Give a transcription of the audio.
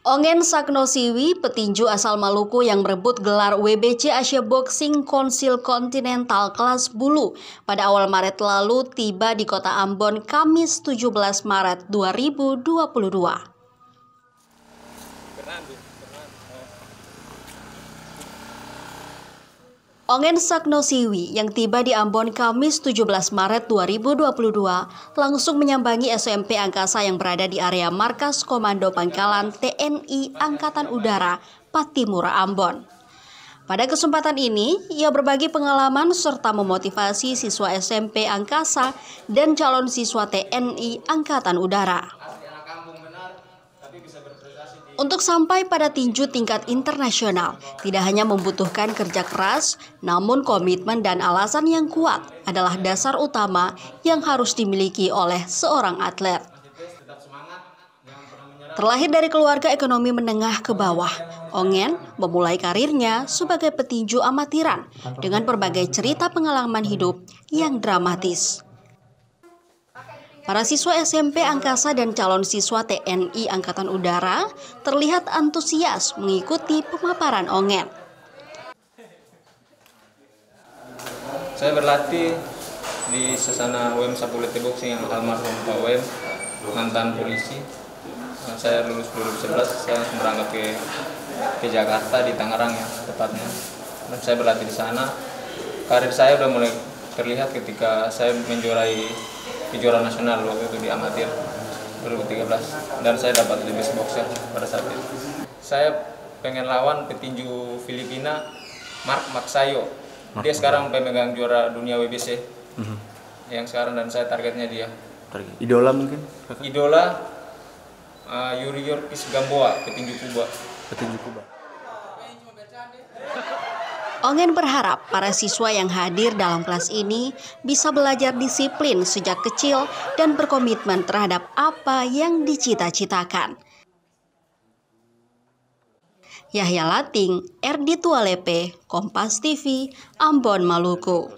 Ongen Saknosiwi, petinju asal Maluku yang merebut gelar WBC Asia Boxing Council Continental kelas bulu pada awal Maret lalu tiba di kota Ambon Kamis 17 Maret 2022. Ongen Saknosiwi yang tiba di Ambon Kamis 17 Maret 2022 langsung menyambangi SMP Angkasa yang berada di area Markas Komando Pangkalan TNI Angkatan Udara Patimura Ambon. Pada kesempatan ini, ia berbagi pengalaman serta memotivasi siswa SMP Angkasa dan calon siswa TNI Angkatan Udara. Untuk sampai pada tinju tingkat internasional, tidak hanya membutuhkan kerja keras, namun komitmen dan alasan yang kuat adalah dasar utama yang harus dimiliki oleh seorang atlet. Terlahir dari keluarga ekonomi menengah ke bawah, Ongen memulai karirnya sebagai petinju amatiran dengan berbagai cerita pengalaman hidup yang dramatis. Para siswa SMP Angkasa dan calon siswa TNI Angkatan Udara terlihat antusias mengikuti pemaparan Ongen. Saya berlatih di sesana WM Sapulete Boxing yang almarhum Pak WM, mantan polisi. Saya lulus 2011, saya berangkat ke ke Jakarta di Tangerang ya tepatnya. Dan saya berlatih di sana. Karir saya sudah mulai terlihat ketika saya menjuarai juara nasional waktu itu di amatir 2013 dan saya dapat the best boxer pada saat itu. Saya pengen lawan petinju Filipina Mark Maksayo. Dia sekarang pemegang juara dunia WBC. Mm -hmm. Yang sekarang dan saya targetnya dia. Idola mungkin? Idola uh, Yuri Yorkis Gamboa, petinju Kuba. Petinju Kuba. Ongen berharap para siswa yang hadir dalam kelas ini bisa belajar disiplin sejak kecil dan berkomitmen terhadap apa yang dicita-citakan. Yahya Lating, Erdi Tualepe, Kompas TV, Ambon, Maluku.